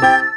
Música